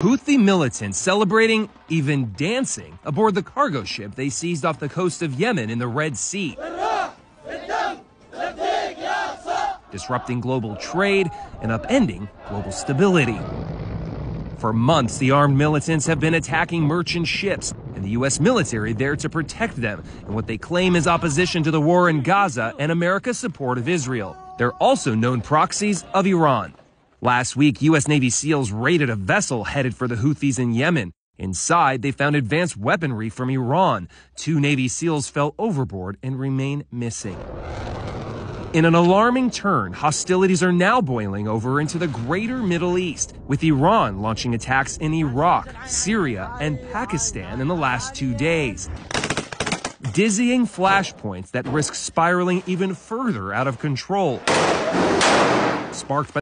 Houthi militants celebrating, even dancing, aboard the cargo ship they seized off the coast of Yemen in the Red Sea. Disrupting global trade and upending global stability. For months, the armed militants have been attacking merchant ships and the U.S. military there to protect them in what they claim is opposition to the war in Gaza and America's support of Israel. They're also known proxies of Iran. Last week, U.S. Navy SEALs raided a vessel headed for the Houthis in Yemen. Inside, they found advanced weaponry from Iran. Two Navy SEALs fell overboard and remain missing. In an alarming turn, hostilities are now boiling over into the greater Middle East, with Iran launching attacks in Iraq, Syria, and Pakistan in the last two days. Dizzying flashpoints that risk spiraling even further out of control. Sparked by